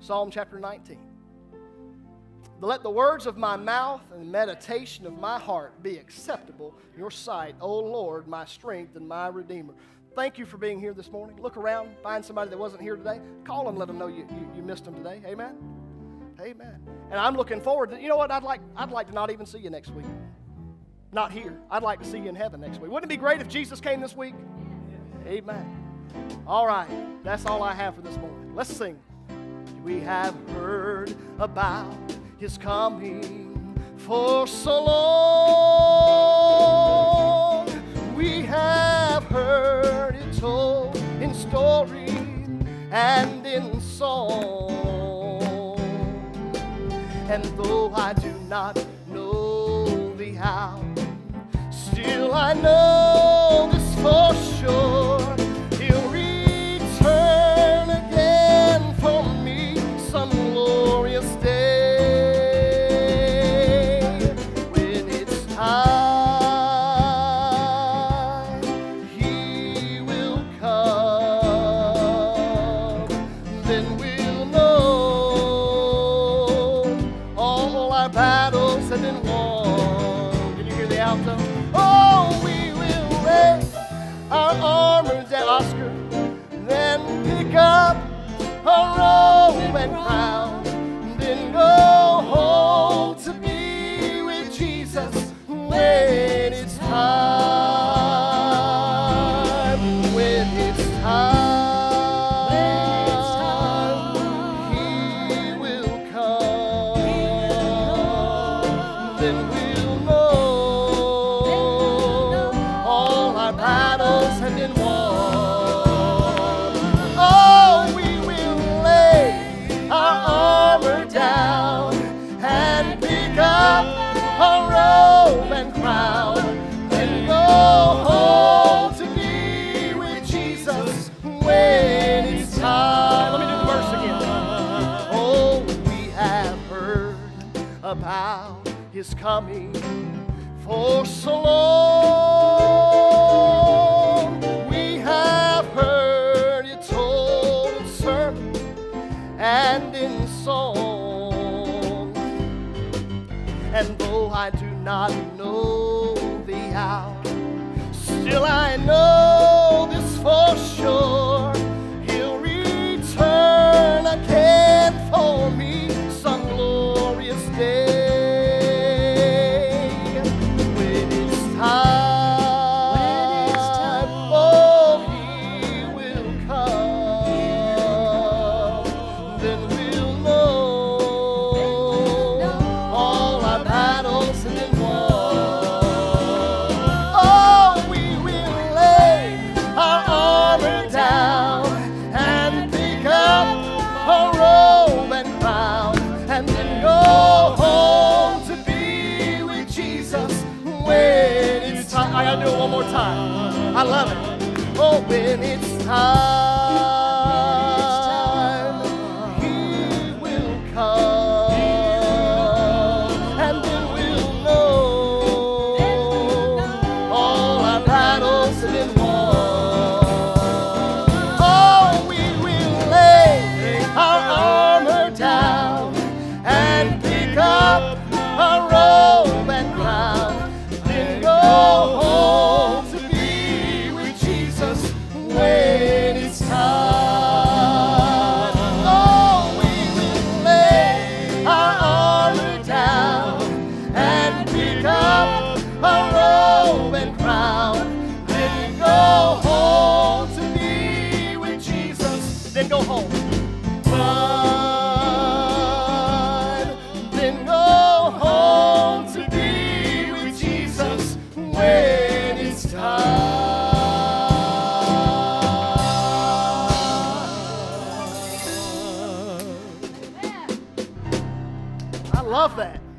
Psalm chapter 19. Let the words of my mouth and the meditation of my heart be acceptable in your sight, O Lord, my strength and my redeemer. Thank you for being here this morning. Look around, find somebody that wasn't here today. Call them, let them know you, you, you missed them today. Amen. Amen. And I'm looking forward to, you know what? I'd like, I'd like to not even see you next week. Not here. I'd like to see you in heaven next week. Wouldn't it be great if Jesus came this week? Amen. All right. That's all I have for this morning. Let's sing. We have heard about his coming for so long. We have heard it told in story and in song. And though I do not know the how, still I know our battles have been won. About his coming for so long. We have heard it told in sermon and in song. And though I do not know the hour, still I know this for sure. I love it. Oh, when it's time, then go home to be with Jesus when it's time. I love that.